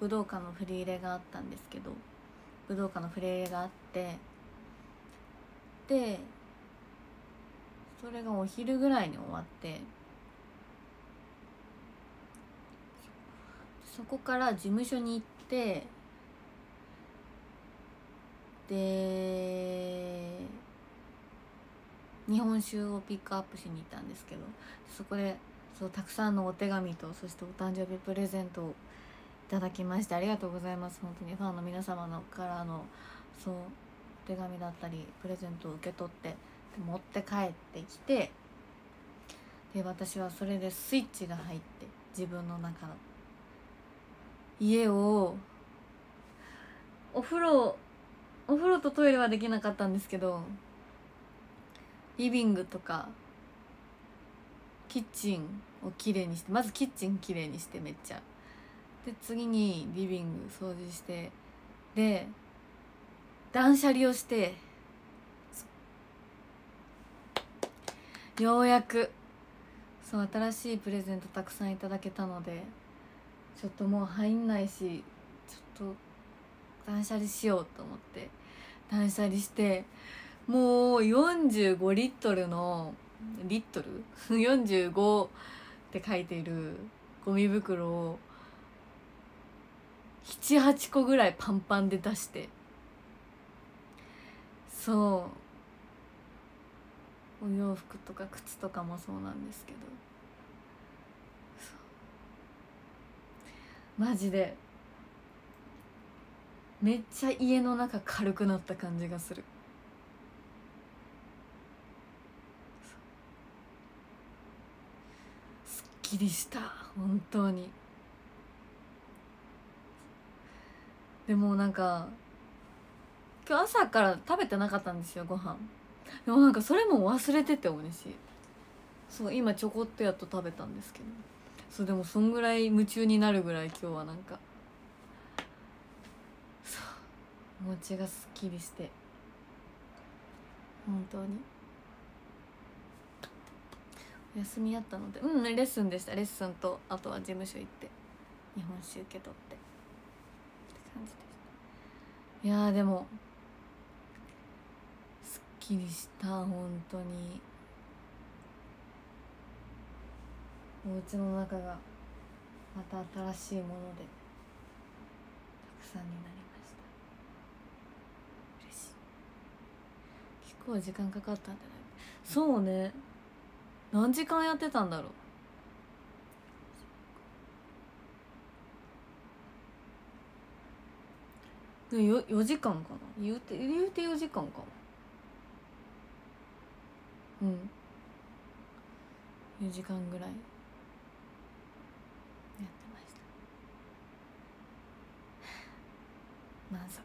武道館の振り入れがあったんですけど武道館の振り入れがあってでそれがお昼ぐらいに終わってそこから事務所に行ってで日本酒をピックアップしに行ったんですけどそこでそうたくさんのお手紙とそしてお誕生日プレゼントをただきましてありがとうございます。本当にファンの皆様のからのそう手紙だったりプレゼントを受け取って持って帰ってきてで私はそれでスイッチが入って自分の中の家をお風呂お風呂とトイレはできなかったんですけどリビングとかキッチンをきれいにしてまずキッチンきれいにしてめっちゃ。で次にリビング掃除してで断捨離をしてようやくそう新しいプレゼントたくさんいただけたのでちょっともう入んないしちょっと断捨離しようと思って断捨離してもう45リットルのリットル？45って書いているゴミ袋を78個ぐらいパンパンで出して。そう。お洋服とか靴とかもそうなんですけど。マジで。めっちゃ家の中軽くなった感じがする。すっきりした。本当に。でもなんか今日朝から食べてなかったんですよご飯。でもなんかそれも忘れてておいしい。そう今ちょこっとやっと食べたんですけど。そうでもそんぐらい夢中になるぐらい今日はなんか。そう。餅がすっきりして。本当に。休みやったので。うんレッスンでした。レッスンとあとは事務所行って日本酒受け取って。って感じで。いやでもすっきりした本当に。お家の中がまた新しいものでたくさんになりました。嬉しい。結構時間かかったんじゃないそうね。何時間やってたんだろう。よ4時間かな？言うて言うて4時間かうん。4時間ぐらい。やってました。満足。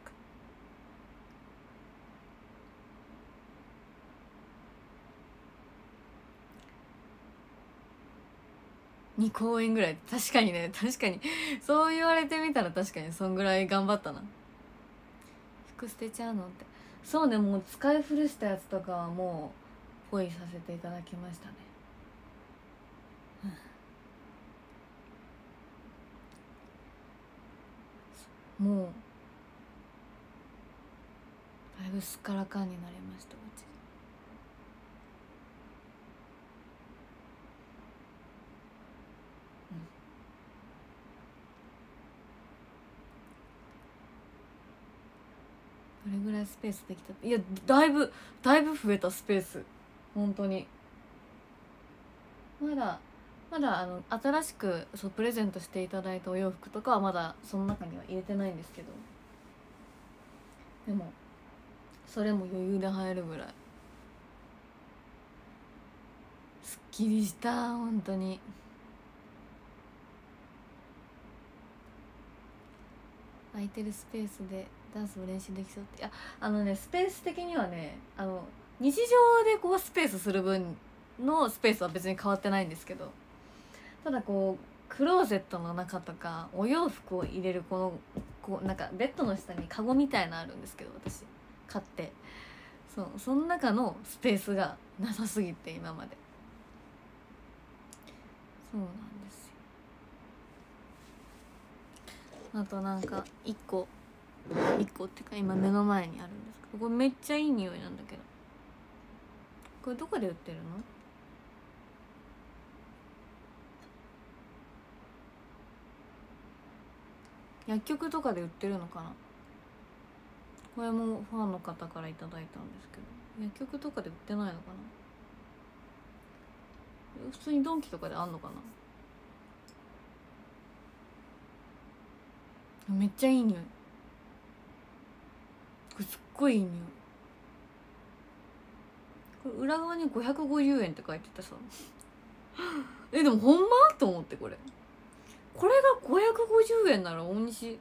2公演ぐらい。確かにね。確かに。そう言われてみたら確かにそんぐらい頑張ったな。服捨てちゃうのって。そうねもう使い古したやつとかはもうポイさせていただきましたね。うん。もうだいぶすっからかんになりましたうちどれぐらいスペースできた？いやだいぶだいぶ増えたスペース。本当に。まだまだあの新しくそうプレゼントしていただいたお洋服とかはまだその中には入れてないんですけど。でもそれも余裕で入るぐらい。すっきりした本当に。空いてるスペースで。ダンスを練習できそうって。いやあのねスペース的にはねあの日常でこうスペースする分のスペースは別に変わってないんですけどただこうクローゼットの中とかお洋服を入れるこのこうなんかベッドの下にカゴみたいなあるんですけど私買って。そうその中のスペースがなさすぎて今まで。そうなんですよ。あとなんか1個。1個っていうか今目の前にあるんですけどこれめっちゃいい匂いなんだけど。これどこで売ってるの？薬局とかで売ってるのかな？これもファンの方からいただいたんですけど。薬局とかで売ってないのかな？普通にドンキとかであんのかな？めっちゃいい匂い。これすっごいいい匂いこれ裏側に550円って書いててさ。えでもほんま？と思ってこれ。これが550円なら大西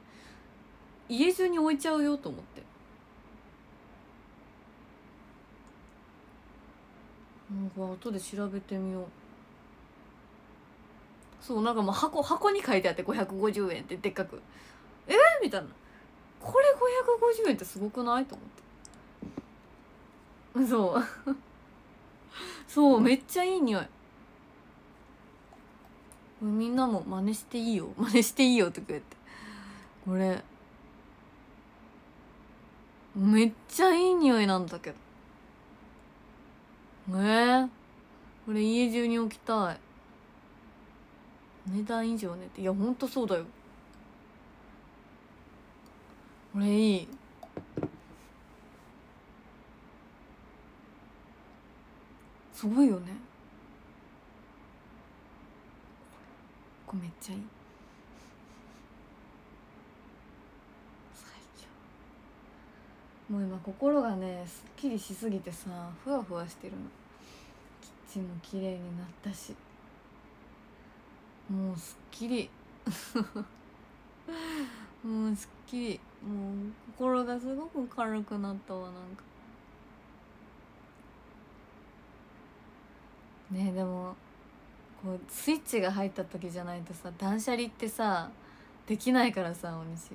家中に置いちゃうよと思って。なんか後で調べてみよう。そうなんかもう箱箱に書いてあって550円ってでっかく。えー、みたいな。これ550円ってすごくないと思って。そう。そうめっちゃいい匂い。みんなも真似していいよ。真似していいよとか言って。これめっちゃいい匂いなんだけど。え。ー、これ家中に置きたい。値段以上ねって。いやほんとそうだよ。これいい。すごいよね。ここめっちゃいい。最強もう今心がねすっきりしすぎてさふわふわしてるの。キッチンも綺麗になったし。もうすっきり。もうすっき。りもう心がすごく軽くなったわなんか。ねでもこうスイッチが入った時じゃないとさ断捨離ってさできないからさお西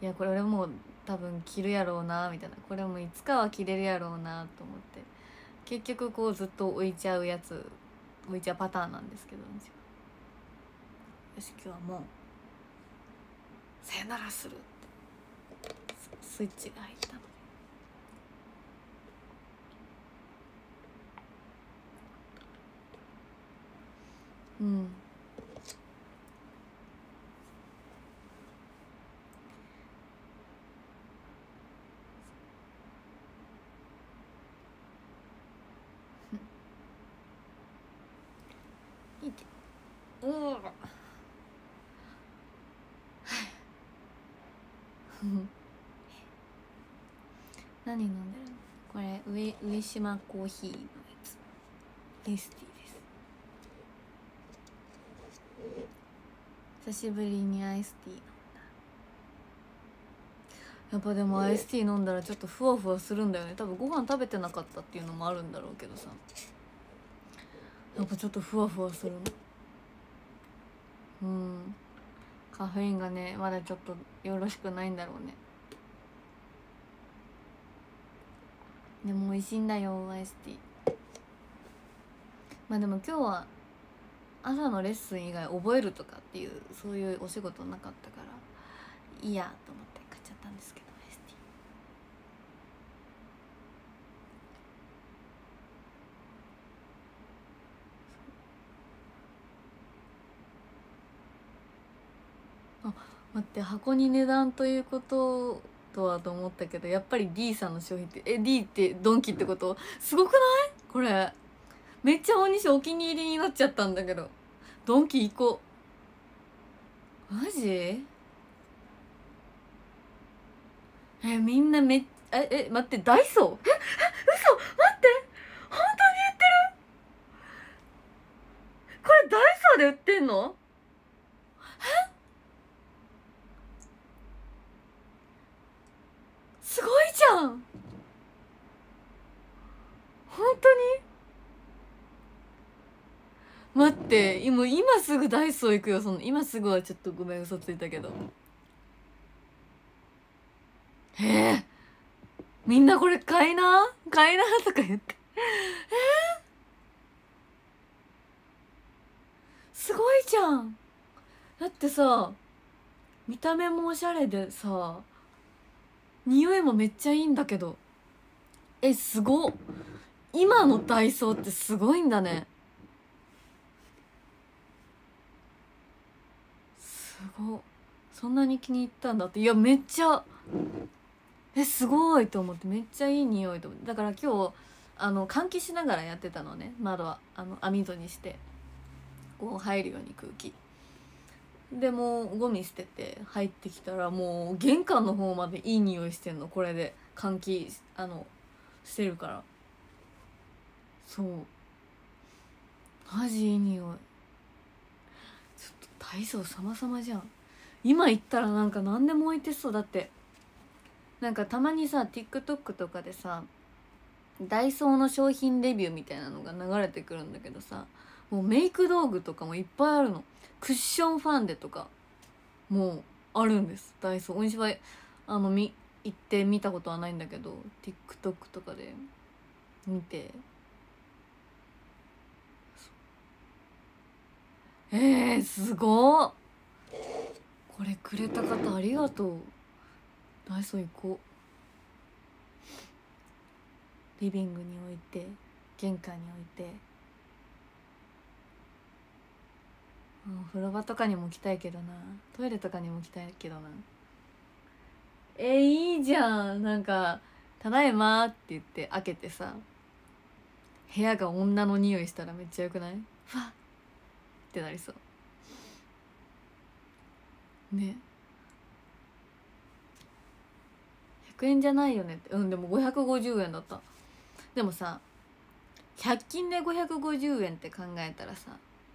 いやこれ俺もう多分着るやろうなみたいな。これもいつかは着れるやろうなと思って。結局こうずっと置いちゃうやつ置いちゃうパターンなんですけどよし今日はもう。さよならするって。スイッチが入ったの。うん。うわ。何飲んでるのこれ上上島コーヒーのやつ。エスティです。久しぶりにアイスティー飲んだ。やっぱでもアイスティー飲んだらちょっとふわふわするんだよね。多分ご飯食べてなかったっていうのもあるんだろうけどさ。やっぱちょっとふわふわするの。うん。カフェインがねまだちょっとよろしくないんだろうね。でも美味しいんだよアイスティーまあでも今日は朝のレッスン以外覚えるとかっていうそういうお仕事なかったからいいやと思って買っちゃったんですけどアイスティーあ待って箱に値段ということとはと思ったけどやっぱり D さんの商品ってえ D ってドンキってこと？すごくない？これ。めっちゃ大西お気に入りになっちゃったんだけど。ドンキ行こう。マジ？えみんなめっええ待ってダイソー？ええ嘘！待って！本当に言ってる？これダイソーで売ってんのえすごいじゃん。本当に？待って今今すぐダイソー行くよ。その今すぐはちょっとごめん嘘ついたけど。ええみんなこれ買いな？買いな？とか言って。えー、すごいじゃん。だってさ見た目もおしゃれでさ匂いもめっちゃいいんだけど。えすごっ。今のダイソーってすごいんだね。すごっ。そんなに気に入ったんだって。いやめっちゃ。えすごいと思って。めっちゃいい匂いとだから今日あの換気しながらやってたのね。窓はあの網戸にして。こう入るように空気。でもゴミ捨てて入ってきたらもう玄関の方までいい匂いしてんの。これで。換気あのしてるから。そう。マジいい匂い。ちょっとダイソー様々じゃん。今行ったらなんか何でも置いてそう。だってなんかたまにさ TikTok とかでさダイソーの商品レビューみたいなのが流れてくるんだけどさもうメイク道具とかもいっぱいあるの。クッションファンデとかもうあるんです。ダイソー。大西はあのみ行って見たことはないんだけど TikTok とかで見て。えー、すごっ。これくれた方ありがとう。ダイソー行こう。リビングに置いて玄関に置いて。お風呂場とかにも置きたいけどな。トイレとかにも置きたいけどな。えいいじゃん。なんか「ただいま」って言って開けてさ部屋が女の匂いしたらめっちゃよくない？ファッってなりそう。ね。100円じゃないよね？ってうんでも550円だった。でもさ100均で550円って考えたらさ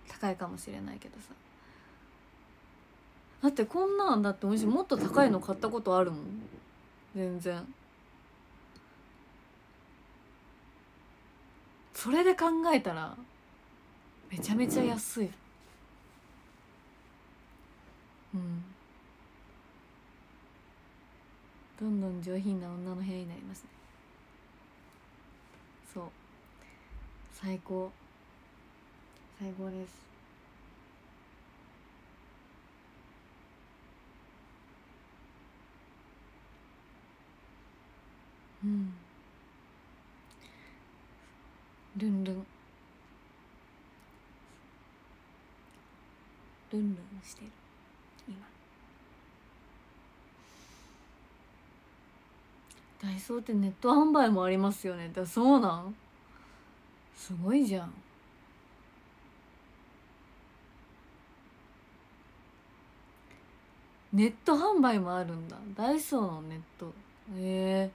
高いかもしれないけどさ。だってこんなんだってもしもっと高いの買ったことあるもん。全然。それで考えたらめちゃめちゃ安い。うん。どんどん上品な女の部屋になりますね。そう。最高。最高です。うん。ルンルンルンルンしてる。今。ダイソーってネット販売もありますよね。だそうなん？すごいじゃん。ネット販売もあるんだ。ダイソーのネット。へえ。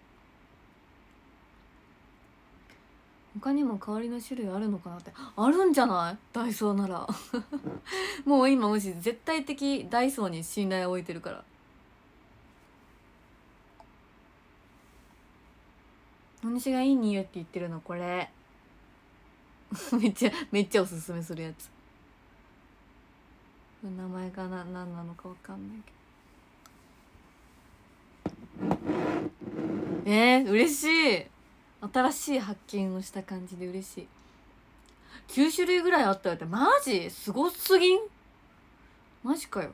他にも代わりの種類あるのかなって。あるんじゃない？ダイソーなら。もう今もし絶対的ダイソーに信頼を置いてるから。お西がいい匂いって言ってるの？これ。めっちゃめっちゃおすすめするやつ。名前がな何なのか分かんないけど。えー、嬉しい。新しい発見をした感じで嬉しい。9種類ぐらいあったよって。マジ？すごすぎん？マジかよ。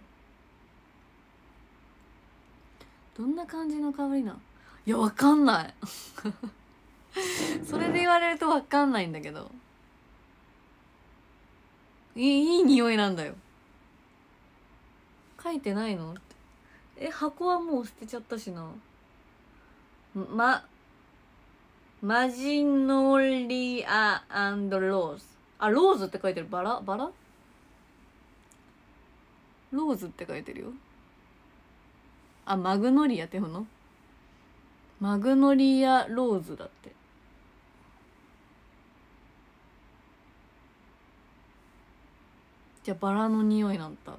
どんな感じの香りないやわかんない。それで言われるとわかんないんだけど。いいい匂いなんだよ。書いてないの？ってえ箱はもう捨てちゃったしな。まマジノリアローズ。あローズって書いてる。バラ？バラ？ローズって書いてるよ。あマグノリアって読むの？マグノリアローズだって。じゃあバラの匂いなんだ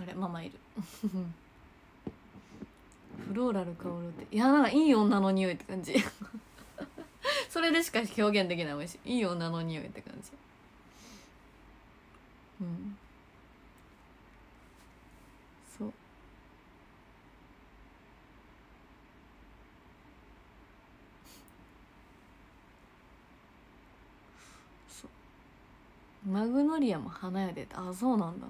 あれママいる。フローラル香るって。いやなんかいい女の匂いって感じ。それでしか表現できないおいしい。いい女の匂いって感じ。うん。そう。そう。マグノリアも花屋であそうなんだ。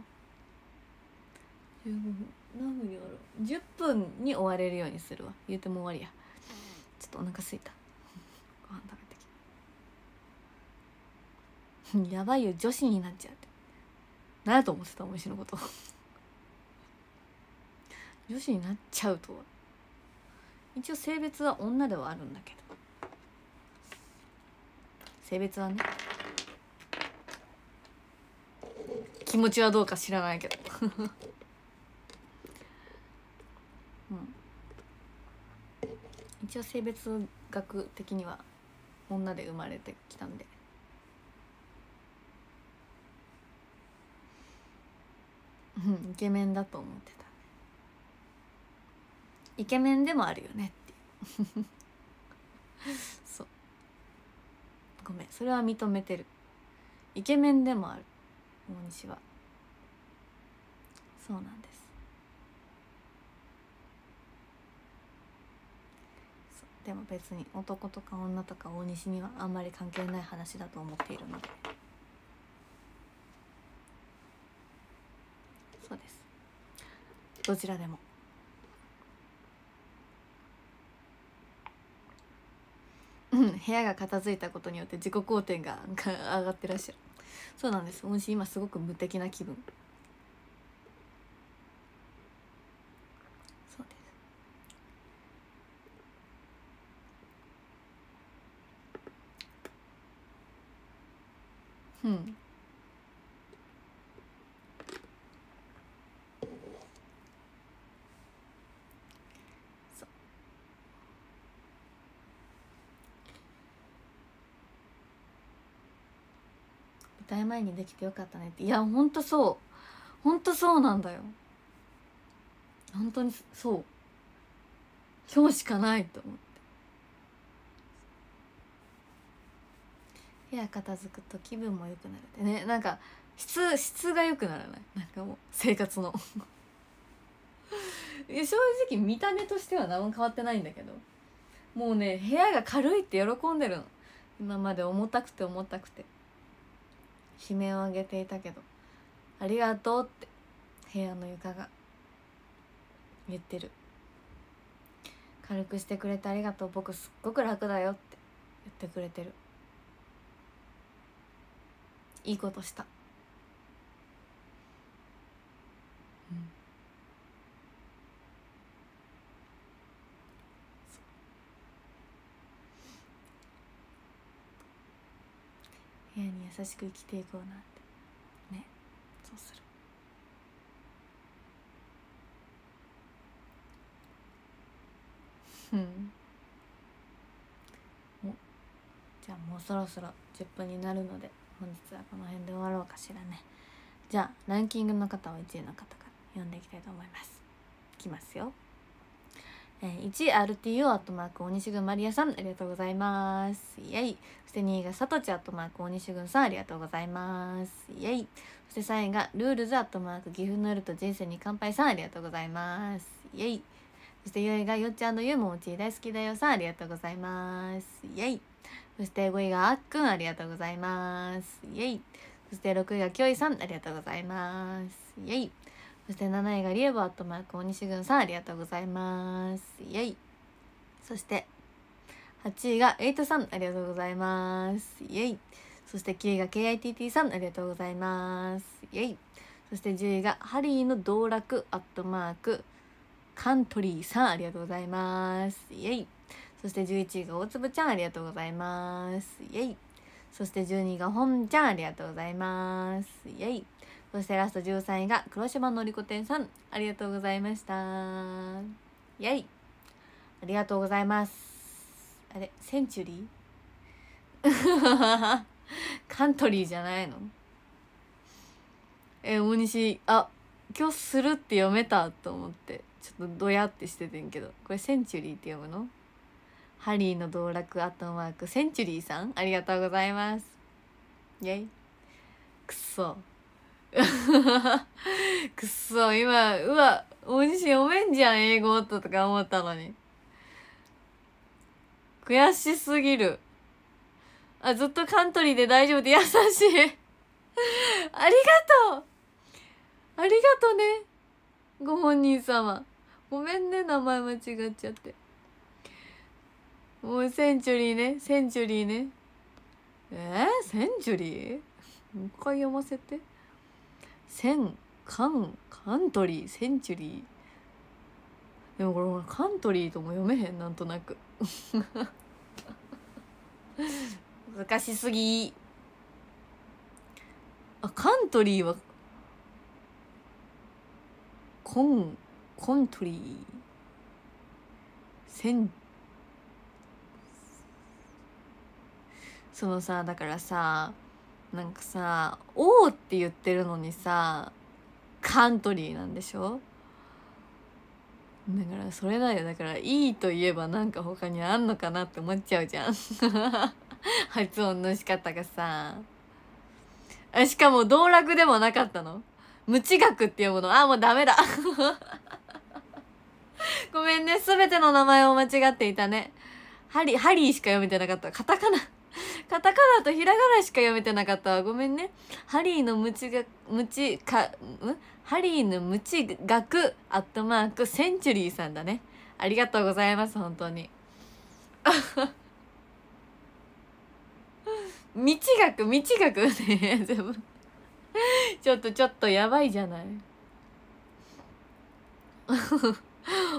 15分何分に終わる？10分に終われるようにするわ。言うても終わりや。ちょっとお腹すいた。ご飯食べてき やばいよ女子になっちゃうって。何やと思ってたお飯のこと。女子になっちゃうとは。一応性別は女ではあるんだけど。性別はね。気持ちはどうか知らないけど うん一応性別学的には女で生まれてきたんで。うんイケメンだと思ってた。イケメンでもあるよねって そう。ごめん。それは認めてる。イケメンでもある。大西は。そうなんですそうでも別に男とか女とか大西にはあんまり関係ない話だと思っているので。そうです。どちらでも。うん部屋が片付いたことによって自己肯定が 上がってらっしゃる。そうなんです。私今すごく無敵な気分。舞台前にできてよかったねって。いやほんとそう。ほんとそうなんだよ。本当にそう。今日しかないと思って。部屋片付くと気分も良くなるってね。なんか質質が良くならない？なんかもう生活の。正直見た目としては何も変わってないんだけど。もうね部屋が軽いって喜んでるの。今まで重たくて重たくて。悲鳴を上げていたけど「ありがとう」って部屋の床が言ってる。軽くしてくれてありがとう僕すっごく楽だよって言ってくれてる。いいことした。部屋に優しく生きていこうなんて。ね。そうする。うん。おじゃあもうそろそろ10分になるので本日はこの辺で終わろうかしらね。じゃあランキングの方を1位の方から読んでいきたいと思います。いきますよ。1位 RTO アットマーク大西郡マリアさんありがとうございます。イエイ。そして2位がさとちアットマーク大西郡さんありがとうございます。イエイ。そして3位がルールズアットマーク岐阜の夜と人生に乾杯さんありがとうございます。イエイ。そして4位がよっちゃんのゆうももち大好きだよさんありがとうございます。イエイ。そして5位があっくんありがとうございます。イエイ。そして6位がきょいさんありがとうございます。イエイ。そして7位がリエボアットマーク大西郡さんありがとうございます。イエイ。そして8位がエイトさんありがとうございます。イエイ。そして9位が KITT さんありがとうございます。イエイ。そして10位がハリーの道楽アットマークカントリーさんありがとうございます。イエイ。そして11位が大粒ちゃんありがとうございます。イエイ。そして12位が本ちゃんありがとうございます。イエイ。そしてラスト13位が黒島のりこ店さんありがとうございました。イエイ。ありがとうございます。あれセンチュリー？カントリーじゃないの？え大西あ今日するって読めたと思って。ちょっとドヤってしててんけど。これセンチュリーって読むの？ハリーの道楽アットマークセンチュリーさんありがとうございます。イェイ。くそ。くっそ今うわ大西読めんじゃん英語とか思ったのに。悔しすぎる。あずっとカントリーで大丈夫で優しい。ありがとう。ありがとうね。ご本人様。ごめんね名前間違っちゃって。もうセンチュリーね。センチュリーね。えー、センチュリー？もう一回読ませて。センカンカントリーセンチュリー。でもこれカントリーとも読めへんなんとなく。難しすぎ。あカントリーはコンコントリー。センそのさだからさなんかさ「王」って言ってるのにさカントリーなんでしょ？だからそれだよ。だからいいと言えばなんか他にあんのかなって思っちゃうじゃん。発音の仕方がさ。あしかも道楽でもなかったの？無知学って読むの？あもうダメだ。ごめんね。全ての名前を間違っていたね。ハリハリーしか読めてなかった。カタカナ。カタカナとひらがなしか読めてなかったわ。ごめんね。ハリーの無知が無知かんハリーの無知学アットマークセンチュリーさんだね。ありがとうございます本当に。道学道学ね 全部。ちょっとちょっとやばいじゃない。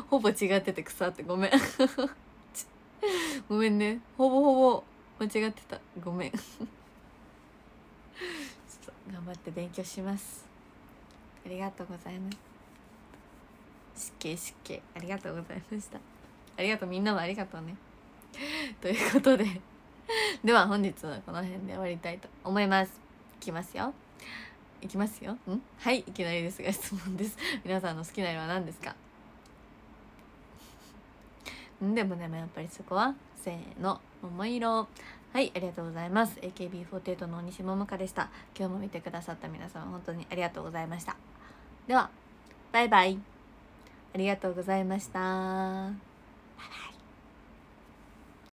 ほぼ違ってて腐ってごめん。ごめんね。ほぼほぼ間違ってた。ごめん。ちょっと頑張って勉強します。ありがとうございます。失敬失敬ありがとうございました。ありがとうみんなもありがとうね。ということで。では本日はこの辺で終わりたいと思います。いきますよ。いきますよ。ん？はい。いきなりですが質問です。皆さんの好きな色は何ですか？ん？でもでもやっぱりそこはせーの。桃色。はいありがとうございます。AKB48 の西桃香でした。今日も見てくださった皆様本当にありがとうございました。ではバイバイ。ありがとうございました。バイバイ。